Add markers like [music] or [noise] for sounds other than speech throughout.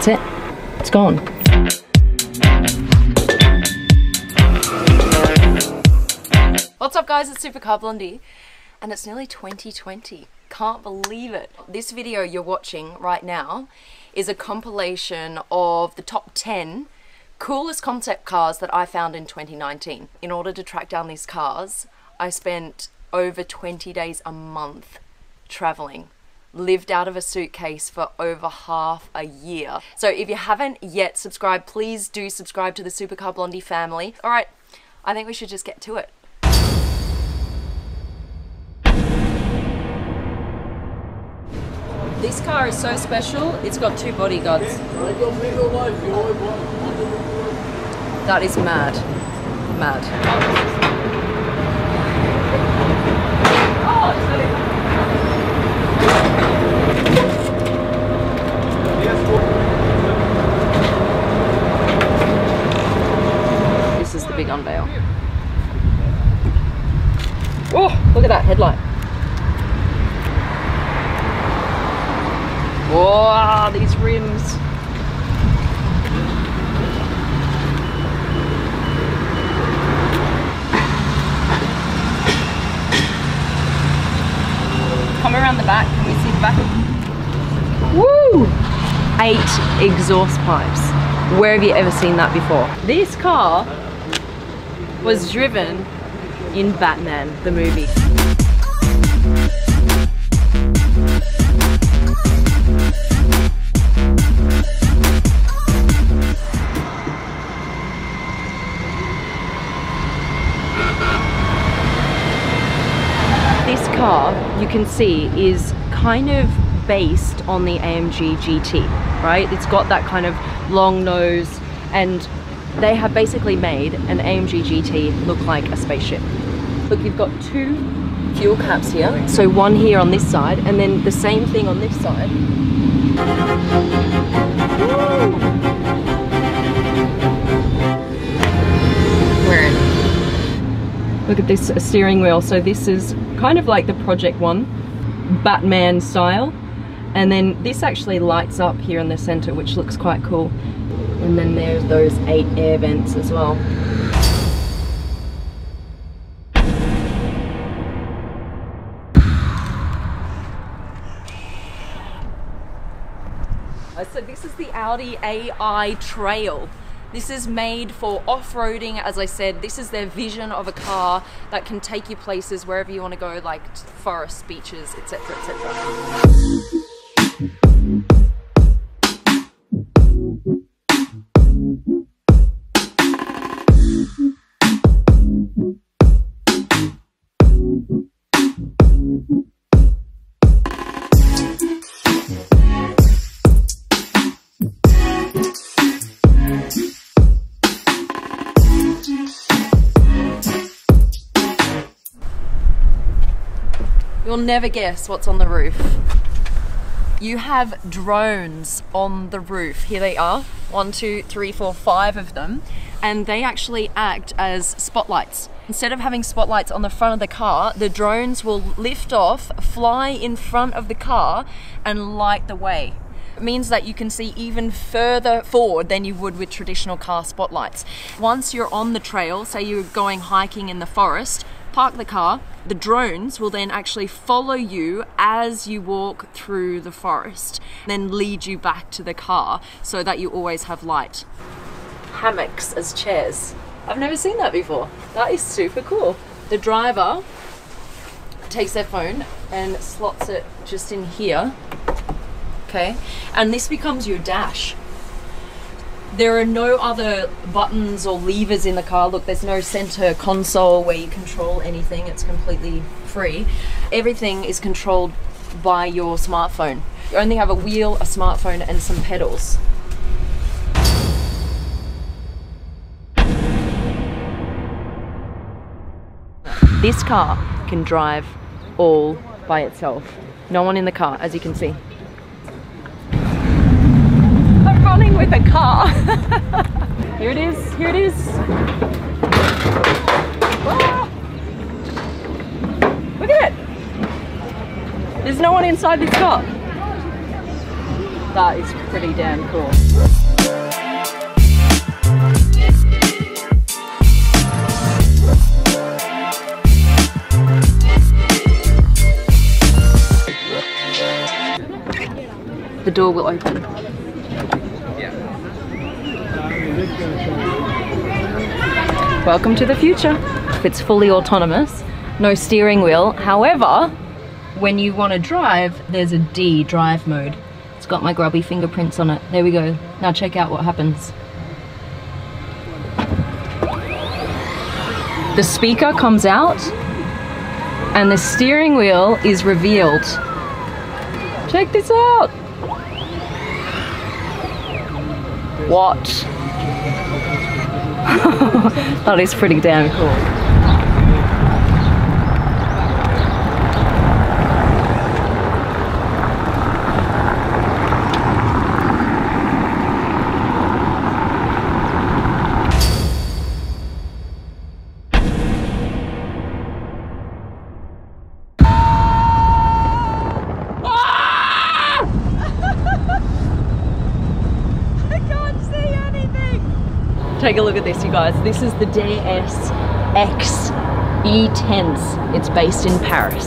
That's it. It's gone. What's up guys, it's Supercar Blondie and it's nearly 2020. Can't believe it. This video you're watching right now is a compilation of the top 10 coolest concept cars that I found in 2019. In order to track down these cars, I spent over 20 days a month traveling lived out of a suitcase for over half a year. So if you haven't yet subscribed, please do subscribe to the Supercar Blondie family. All right, I think we should just get to it. This car is so special, it's got two bodyguards. That is mad. Mad. Oh, This is the big unveil. Oh, look at that headlight. Wow, these rims. Come around the back, can we see the back? Woo! Eight exhaust pipes. Where have you ever seen that before? This car was driven in Batman, the movie. This car, you can see, is kind of based on the AMG GT, right? It's got that kind of long nose and they have basically made an AMG GT look like a spaceship. Look, you've got two fuel caps here. So one here on this side and then the same thing on this side. We're in. Look at this steering wheel. So this is kind of like the Project One Batman style. And then this actually lights up here in the center, which looks quite cool. And then there's those eight air vents as well. Uh, So this is the Audi AI Trail. This is made for off-roading, as I said. This is their vision of a car that can take you places wherever you want to go, like forests, beaches, etc., etc. never guess what's on the roof. You have drones on the roof. Here they are. One, two, three, four, five of them. And they actually act as spotlights. Instead of having spotlights on the front of the car, the drones will lift off, fly in front of the car, and light the way. It means that you can see even further forward than you would with traditional car spotlights. Once you're on the trail, say you're going hiking in the forest, park the car, the drones will then actually follow you as you walk through the forest, then lead you back to the car so that you always have light. Hammocks as chairs. I've never seen that before. That is super cool. The driver takes their phone and slots it just in here. Okay, and this becomes your dash. There are no other buttons or levers in the car. Look, there's no center console where you control anything. It's completely free. Everything is controlled by your smartphone. You only have a wheel, a smartphone, and some pedals. This car can drive all by itself. No one in the car, as you can see. A car. [laughs] here it is, here it is. Ah! Look at it. There's no one inside this car. That is pretty damn cool. The door will open. Welcome to the future. It's fully autonomous, no steering wheel. However, when you want to drive, there's a D drive mode. It's got my grubby fingerprints on it. There we go. Now check out what happens. The speaker comes out and the steering wheel is revealed. Check this out. What? [laughs] that is pretty damn cool. Take a look at this, you guys. This is the DSX E10s. It's based in Paris.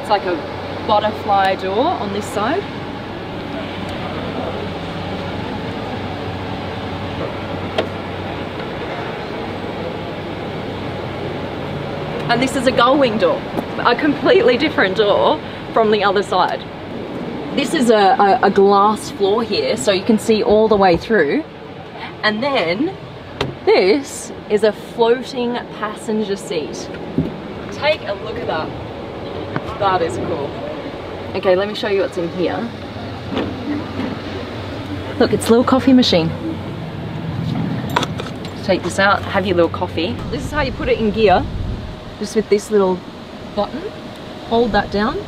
It's like a butterfly door on this side. And this is a gull wing door, a completely different door from the other side. This is a, a, a, glass floor here, so you can see all the way through. And then this is a floating passenger seat. Take a look at that. That is cool. Okay, let me show you what's in here. Look, it's a little coffee machine. Take this out, have your little coffee. This is how you put it in gear just with this little button hold that down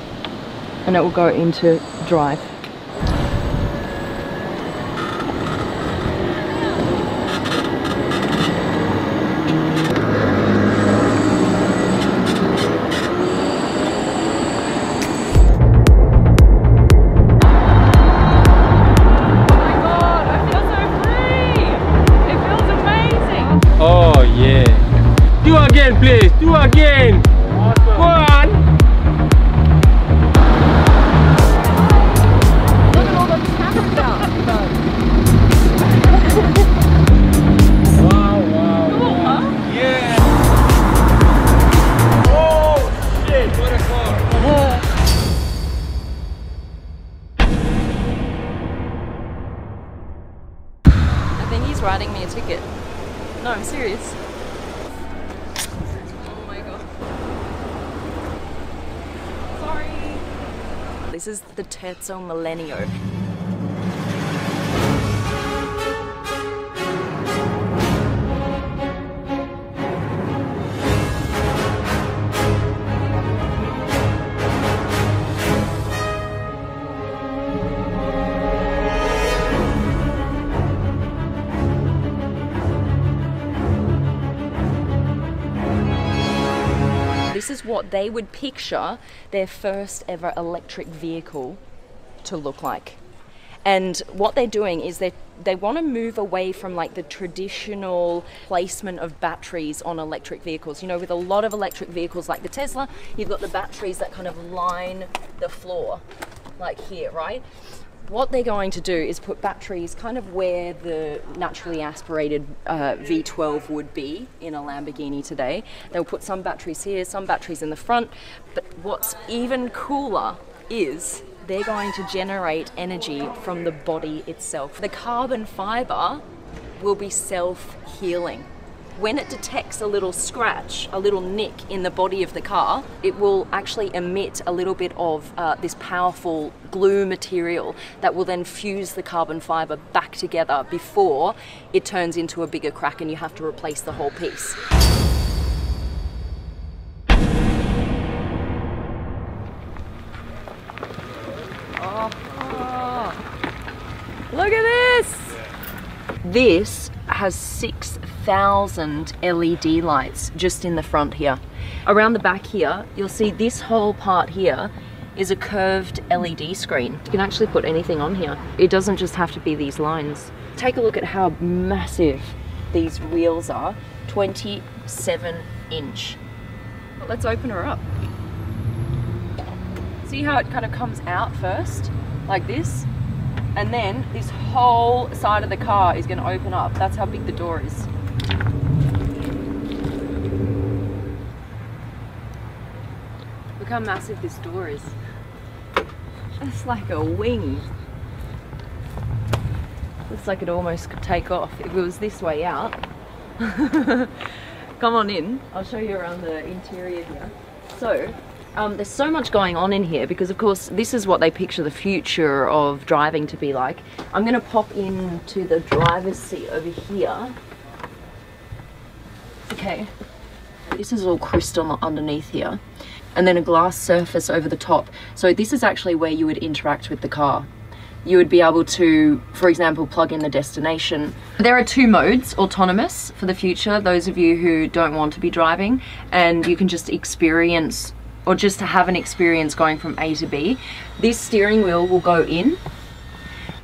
and it will go into drive No, I'm serious. Oh my god. Sorry. This is the Terzo Millennio. They would picture their first ever electric vehicle to look like. And what they're doing is they they want to move away from like the traditional placement of batteries on electric vehicles. You know, with a lot of electric vehicles like the Tesla, you've got the batteries that kind of line the floor, like here, right? What they're going to do is put batteries kind of where the naturally aspirated uh, V12 would be in a Lamborghini today. They'll put some batteries here, some batteries in the front. But what's even cooler is they're going to generate energy from the body itself. The carbon fiber will be self healing when it detects a little scratch, a little nick in the body of the car, it will actually emit a little bit of uh, this powerful glue material that will then fuse the carbon fiber back together before it turns into a bigger crack and you have to replace the whole piece. Look at this! This has six 6,000 LED lights just in the front here. Around the back here, you'll see this whole part here is a curved LED screen. You can actually put anything on here. It doesn't just have to be these lines. Take a look at how massive these wheels are. 27 inch. Let's open her up. See how it kind of comes out first, like this? And then this whole side of the car is gonna open up. That's how big the door is. Look how massive this door is. It's like a wing. Looks like it almost could take off if it was this way out. [laughs] Come on in, I'll show you around the interior here. So, um, there's so much going on in here because of course this is what they picture the future of driving to be like. I'm gonna pop into the driver's seat over here. Okay, this is all crystal underneath here and then a glass surface over the top. So this is actually where you would interact with the car. You would be able to, for example, plug in the destination. There are two modes, autonomous for the future, those of you who don't want to be driving, and you can just experience or just to have an experience going from A to B. This steering wheel will go in.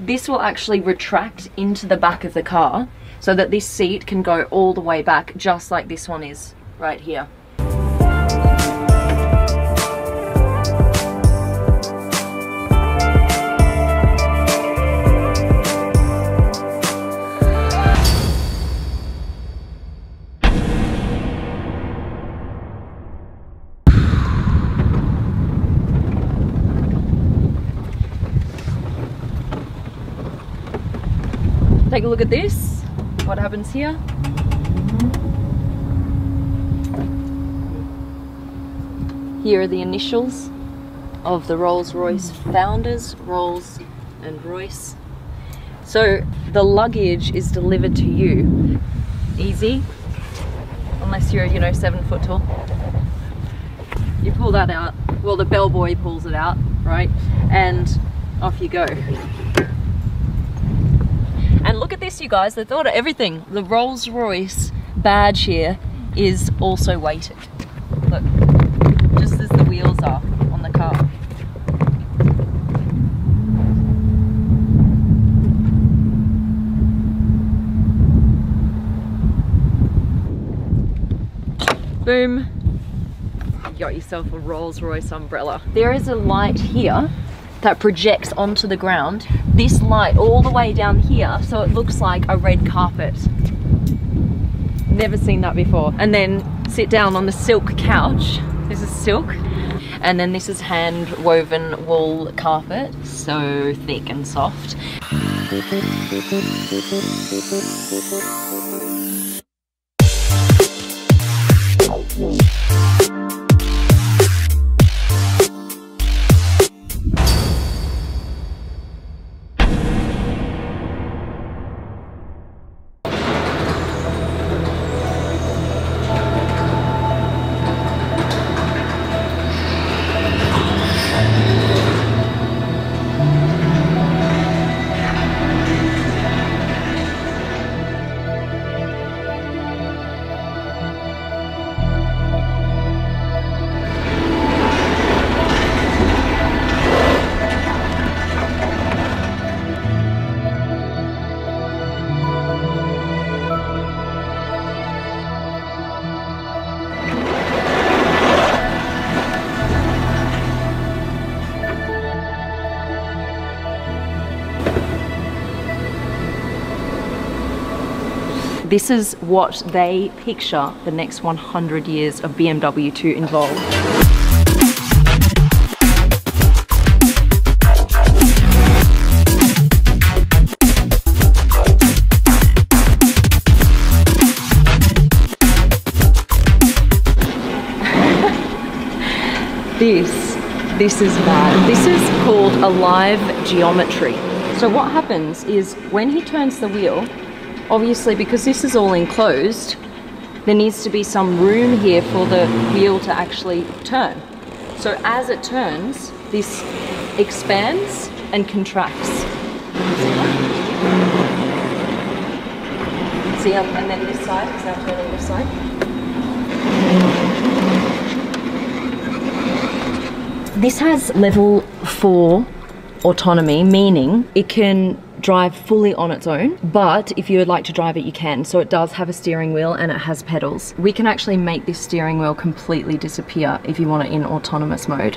This will actually retract into the back of the car so that this seat can go all the way back just like this one is right here. Take a look at this. What happens here? Here are the initials of the Rolls-Royce founders, Rolls and Royce. So the luggage is delivered to you. Easy, unless you're, you know, seven foot tall. You pull that out, well the bellboy pulls it out, right? And off you go. And look at this, you guys. They thought of everything. The Rolls Royce badge here is also weighted. Look, just as the wheels are on the car. Boom. You got yourself a Rolls Royce umbrella. There is a light here that projects onto the ground. This light all the way down here so it looks like a red carpet. Never seen that before. And then sit down on the silk couch. This is silk. And then this is hand woven wool carpet. So thick and soft. This is what they picture the next 100 years of BMW to involve. [laughs] this, this is bad. This is called a live geometry. So what happens is when he turns the wheel, obviously because this is all enclosed, there needs to be some room here for the wheel to actually turn. So as it turns, this expands and contracts. See, um, and then this side is now turning this side. This has level four autonomy, meaning it can drive fully on its own, but if you would like to drive it, you can. So it does have a steering wheel and it has pedals. We can actually make this steering wheel completely disappear if you want it in autonomous mode.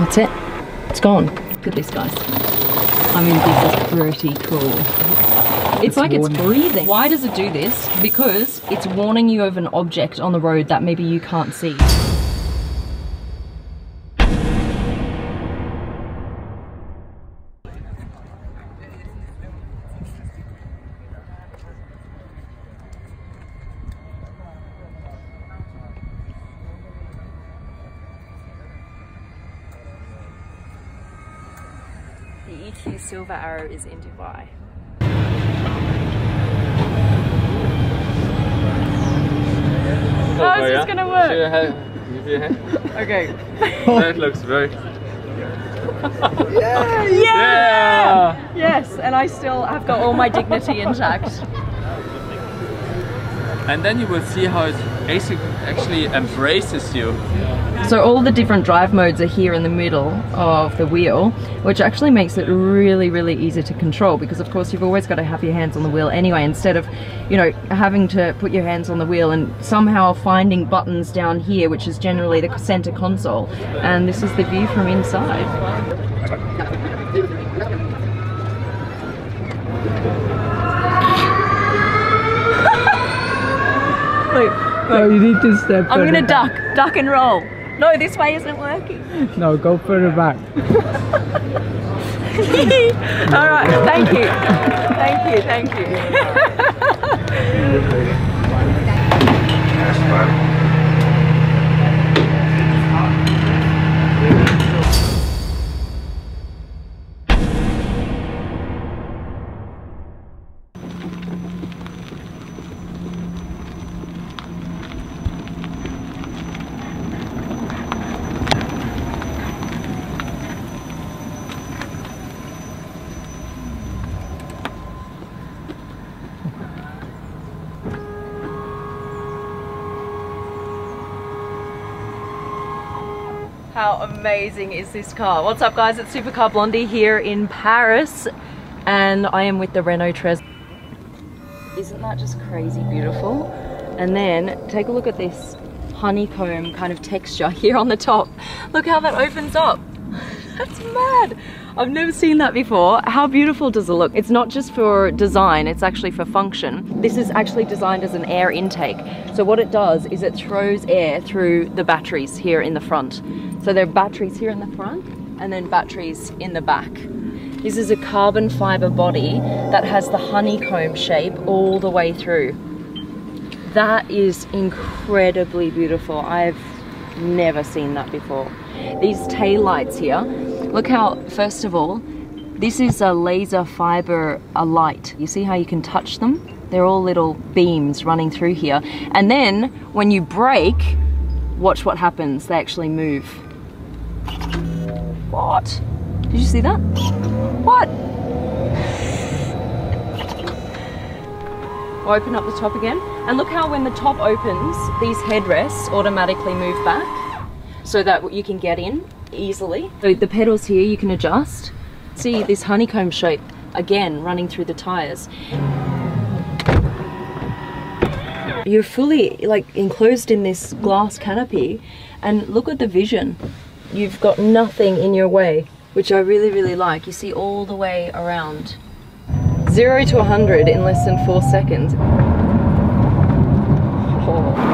That's it. It's gone. Look at this, guys. I mean, this is pretty cool. It's, like it's breathing. Why does it do this? Because it's warning you of an object on the road that maybe you can't see. Silver Arrow is in Dubai. How is oh, this gonna work? Show your hand. Give your hand. [laughs] Okay. [laughs] that looks very. [laughs] Yeah! Yeah! Yes, and I still have got all my dignity intact. And then you will see how it actually embraces you. So all the different drive modes are here in the middle of the wheel, which actually makes it really, really easy to control because of course you've always got to have your hands on the wheel anyway, instead of, you know, having to put your hands on the wheel and somehow finding buttons down here, which is generally the center console. And this is the view from inside. [laughs] Wait, No, you need to step I'm gonna back. duck, duck and roll. No, this way isn't working. No, go further back. [laughs] All right, thank you. Thank you, thank you. [laughs] How amazing is this car? What's up guys, it's Supercar Blondie here in Paris and I am with the Renault Trez. Isn't that just crazy beautiful? And then take a look at this honeycomb kind of texture [laughs] here on the top. Look how that opens up. That's mad. I've never seen that before. How beautiful does it look? It's not just for design, it's actually for function. This is actually designed as an air intake. So what it does is it throws air through the batteries here in the front. So there are batteries here in the front and then batteries in the back. This is a carbon fiber body that has the honeycomb shape all the way through. That is incredibly beautiful. I've never seen that before. These tail lights here, look how, first of all, this is a laser fiber a light. You see how you can touch them? They're all little beams running through here. And then when you brake, watch what happens. They actually move. What? Did you see that? What? Open up the top again. And look how when the top opens, these headrests automatically move back so that you can get in easily. So the pedals here you can adjust. See this honeycomb shape again running through the tires. You're fully like enclosed in this glass canopy and look at the vision. You've got nothing in your way, which I really, really like. You see all the way around. Zero to 100 in less than four seconds. Oh.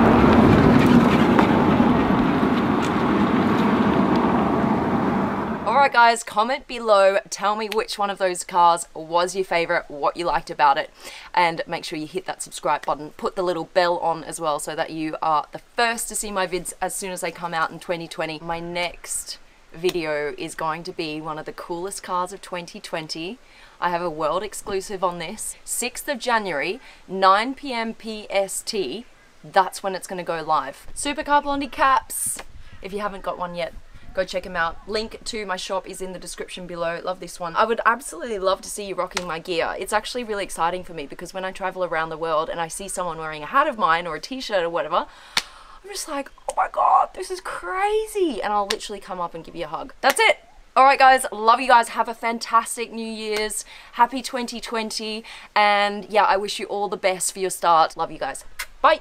Alright guys, comment below, tell me which one of those cars was your favourite, what you liked about it, and make sure you hit that subscribe button, put the little bell on as well so that you are the first to see my vids as soon as they come out in 2020. My next video is going to be one of the coolest cars of 2020. I have a world exclusive on this. 6th of January, 9 p.m. PST. That's when it's going to go live. Supercar Blondie caps. If you haven't got one yet, go check them out. Link to my shop is in the description below. Love this one. I would absolutely love to see you rocking my gear. It's actually really exciting for me because when I travel around the world and I see someone wearing a hat of mine or a t-shirt or whatever, I'm just like, oh my god, this is crazy. And I'll literally come up and give you a hug. That's it. Alright guys, love you guys. Have a fantastic New Year's. Happy 2020. And yeah, I wish you all the best for your start. Love you guys. Bye.